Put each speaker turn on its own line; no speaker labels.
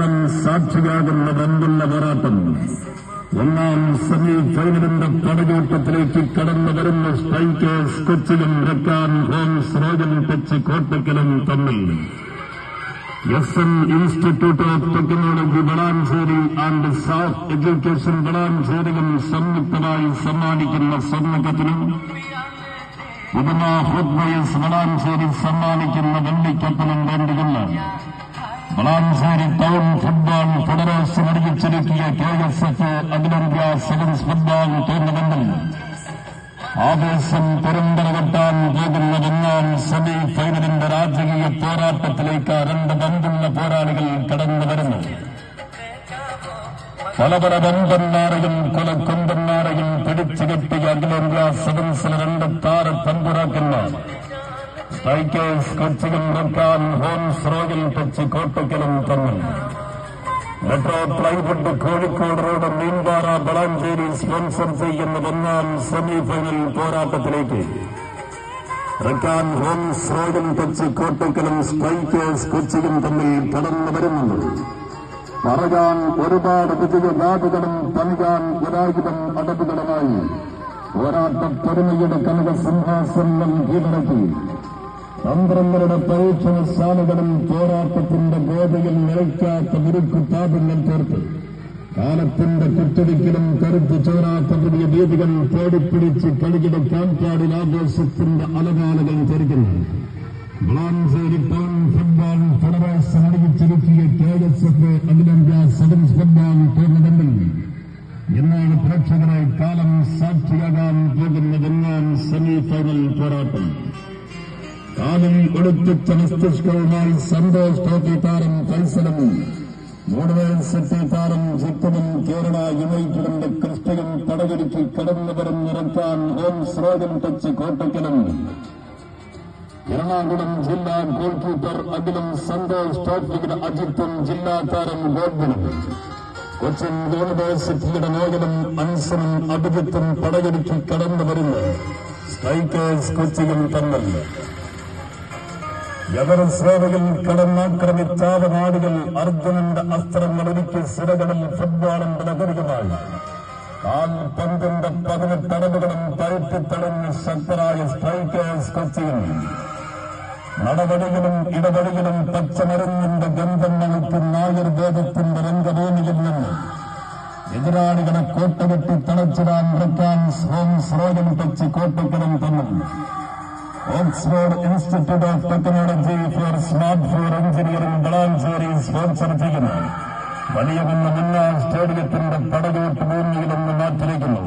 കാലം സാക്ഷിയാകുന്ന ബന്ധുള്ള പോരാട്ടം. ഒന്നാം സെമി ഫൈനലിന്റെ പടകൂട്ടത്തിലേക്ക് കടന്നു വരുന്ന സ്ട്രൈക്കേഴ്സ് കൊച്ചിലും റക്കാൻ ഹോംസ് റോജൻ കൊച്ചി കോട്ടക്കലും തമ്മിൽ. S N institute of technology Valanchery and SAFF education വളാഞ്ചേരിയും സംയുക്തമായി സമ്മാനിക്കുന്ന സ്വർണക്കത്തിനും ഉദമ ഹുദ്മയസ് വളാഞ്ചേരി സമ്മാനിക്കുന്ന വെള്ളിക്കപ്പനും വേണ്ടിയുള്ള Valanchery town football federation അറിയിച്ചിരിക്കിയ K S F അഖിലേന്ത്യാ സെവൻസ് ഫുട്ബോൾ ടൂർണമെന്റിൽ ആവേശം പെരുമ്പറകെട്ടാൻ പോകുന്ന ഒന്നാം സെമി ഫൈനലിന്റെ രാജകീയ പോരാട്ടത്തിലേക്ക് രണ്ട് ബന്ധുള്ള പോരാളികൾ കടന്നു വരുന്നു പല പല ബന്ധന്മാരെയും കൊലക്കൊമ്പന്മാരെയും പിടിച്ചു കെട്ടിയ അഖിലേന്ത്യാ സെവൻസിലെ രണ്ട് താര തമ്പുരാക്കുന്ന സ്ട്രൈക്കേഴ്സ് കൊച്ചിയും റക്കാൻ ഹോംസ് റോയൽ ടച്ച് കോട്ടക്കലും തമ്മിൽ. Metro plywood Kozhikode road Meenpara Valanchery sponsor ചെയ്യുന്ന ഒന്നാം സെമി ഫൈനൽ പോരാട്ടത്തിലേക്ക്. റക്കാൻ ഹോംസ് റോയൽ ടച്ച് കോട്ടക്കലും സ്ട്രൈക്കേഴ്സ് കൊച്ചിയും തമ്മിൽ കടന്നു വരുന്നുണ്ട്. പറയാൻ ഒരുപാട് വിജയഗാഥകളും പണിയാൻ ഗതാഗതം അടവുകളുമായി. പോരാട്ട പെരുമയുടെ കനക സിംഹാസനം കീഴടക്കി. തന്ത്രങ്ങളുടെ പരീക്ഷണശാലകളിൽ പോരാട്ടത്തിന്റെ ഗോതയിൽ നിലയ്ക്കാത്ത മുറുക്കു താപങ്ങൾ തീർത്ത് കാലത്തിന്റെ കുറ്റടിക്കലും കരുത്ത് ചോരാത്ത പുതിയ വേദികൾ പേടിപ്പിടിച്ച് കളിയുടെ കാൽപ്പാടിൽ ആഘോഷത്തിന്റെ അലകാലകൾ തീർക്കുന്നു Valanchery town football federation അറിയിച്ചിരിക്കിയ K S F അഖിലേന്ത്യാ സെവൻസ് ഫുട്ബോൾ ടൂർണമെന്റിൽ എന്നാണ് പ്രേക്ഷകരെ കാലം സാക്ഷിയാകാൻ പോകുന്ന ഒന്നാം സെമി ഫൈനൽ പോരാട്ടം കാലം കൊടുത്തിച്ച മസ്തിഷ്കവുമായി സന്തോഷ് ട്രോഫി താരം ഫൈസലും യൂണിവേഴ്സിറ്റി താരം ജിത്തും കേരള യുണൈറ്റഡിന്റെ ക്രിസ്ത്യൻ പടകുരുക്കി കടന്നു വരുന്നിറക്കാൻ ഓം സ്രോതൻ ടച്ച് കോട്ടയ്ക്കലും എറണാകുളം ജില്ലാ ഗോൾ കീപ്പർ അഖിലും സന്തോഷ് ട്രോഫിയുടെ അജിത്തും ജില്ലാ താരം ഗോഡ്ബിനും കൊച്ചിൻ യൂണിവേഴ്സിറ്റിയുടെ മേഖലും അൻസനും അഭിജിത്തും പടയൊരുക്കി കടന്നു വരുന്നു. സ്ട്രൈക്കേഴ്സ് കൊച്ചിയും തമ്മിൽ. യവനശ്രേവയിൽ കടന്നാക്രമിച്ചാത നാടുകൾ അർജുനന്റെ അസ്ത്രങ്ങൾ ഒരുക്കി സിരകളിൽ ഫുട്ബോളം ലഹരികമായി കാൽ പന്തിന്റെ പതിനെട്ടടവുകളും തഴുത്തിത്തടഞ്ഞ് ശക്തരായ സ്ട്രൈക്കേഴ്സ് കൊച്ചിയിൽ. നടപടികളും ഇടപടികളും പച്ചമരുന്നിന്റെ ഗന്ധം നമിക്കുന്ന ആയുർവേദത്തിന്റെ രംഗഭൂമിയിൽ നിന്ന് എതിരാളികളെ കോട്ടവിട്ട് തളച്ചിടാൻ റക്കാൻ സ്വയം റോഡും തച്ച് കോട്ടക്കടം തമ്മിൽ. Oxford institute of technology for smart for engineering Valanchery sponsor ചെയ്യുന്നു വലിയ മുന്ന മുന്നാൾ സ്റ്റേഡിയത്തിന്റെ പടകോട്ട് ഭൂമിയിൽ നിന്ന് മാറ്റിരിക്കുന്നു